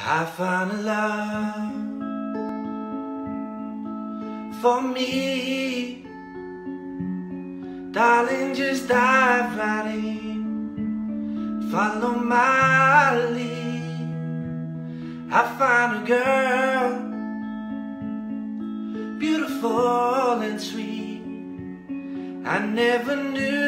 I found a love for me. Darling, just dive right in. Follow my lead. I found a girl, beautiful and sweet. I never knew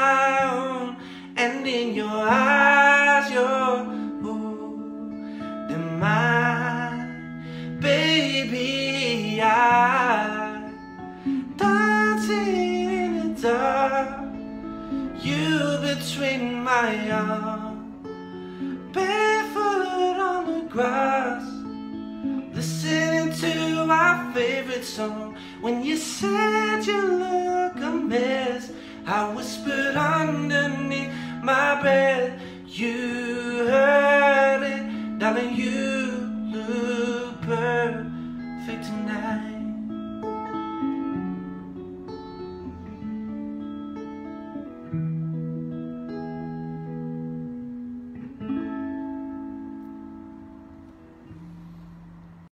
baby. I dancing in the dark, you between my arms, barefoot on the grass listening to our favorite song. When you said you look a mess, I whispered underneath my breath. You heard it, darling. You